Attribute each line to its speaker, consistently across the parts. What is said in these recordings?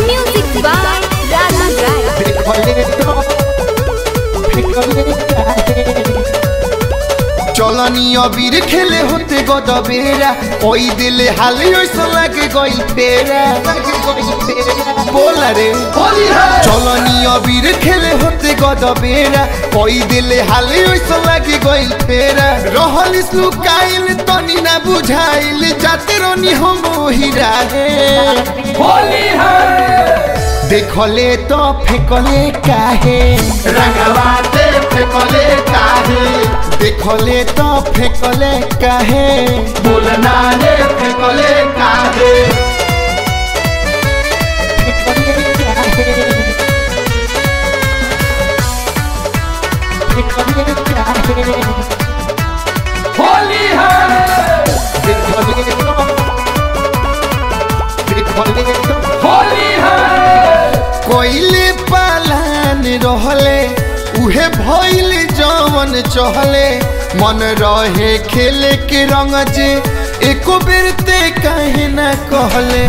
Speaker 1: Music by राजा राय
Speaker 2: চলনি অবির খেলে হতে গদবেরা। ওই দিলে হালে ওইসা লাগে গই
Speaker 3: বোলারে
Speaker 2: চলনীয় বীর খেলে হতে গদবেরা। ওই দিলে হালে ওইসা লাগে গই পেরা রহলিস লুকাইল তনি না বুঝাইল জাতের নিহম হীরা দেখলে তো ফেকলে কাহে।
Speaker 3: রাঙাবাতে ফেকলে কাহে।
Speaker 2: देखले तो फेकले काहे?
Speaker 3: बोलना रे फेंकले काहे? होली है। होली है।
Speaker 2: कोइले पालान रहले उहे भइल जवन चहले मन रहे खेले के रंग जे एको बेर ते काहे ना कहले।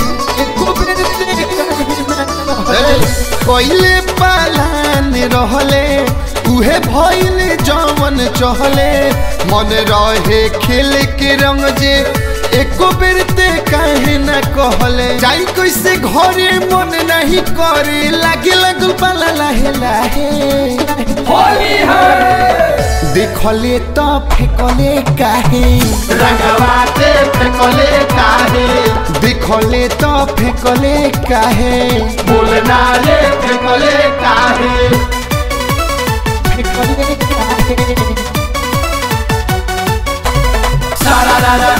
Speaker 2: एको बेर ते काहे ना कहले। कोइले पालान रहले उहे भइल जवन चहले मन रहे खेले के रंग जे एको बेर ते काहे ना कहले। जाई कैसे घरे मन नहीं करे लागे लगल पाला लाहे लाहे।
Speaker 3: होली है
Speaker 2: देखले तो फेकले काहे।
Speaker 3: रंगवाते फेंकले काहे।
Speaker 2: देखले तो फेकले काहे।
Speaker 3: बोलना रे फेंकले काहे।
Speaker 2: फेकले काहे?
Speaker 3: सारारारा
Speaker 2: फेकले काहे
Speaker 3: सारारारा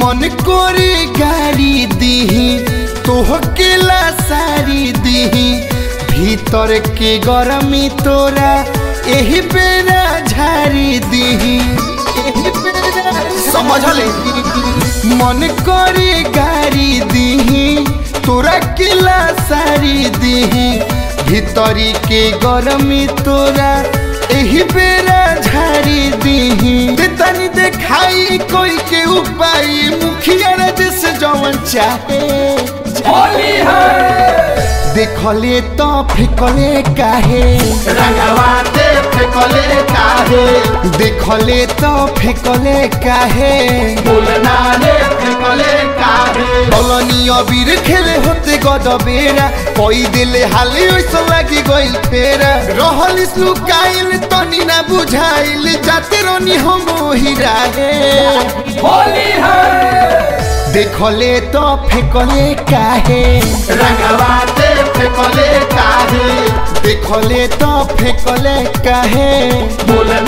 Speaker 2: मन करे गाड़ी दीही तोहके ला सारी दीही भीतर के गरमी तोरा एही बेरा झारी दीही एही बेरा समझले मन करे गाड़ी भीतरी के गरमी तोरा एही बेरा झारी दीही। तनी देखाई कोई के उपाय मुखिया राजेश जवन चाहे।
Speaker 3: होली है।
Speaker 2: देखले तो फेकले काहे।
Speaker 3: रंगवाते फेंकले काहे।
Speaker 2: देखले तो फेकले काहे।
Speaker 3: बोलना
Speaker 2: कलनी अबीर खेले होते गद बेरा कोई दिले हाले ओइसो लागी गइल फेरा। रहलिस लुकाइल तनी ना बुझाइल जाते रनी हम हिरा हे
Speaker 3: होली है।
Speaker 2: देखले तो फेकले काहे।
Speaker 3: रंगवाते फेंकले काहे।
Speaker 2: देखले तो फेकले काहे।
Speaker 3: बोलना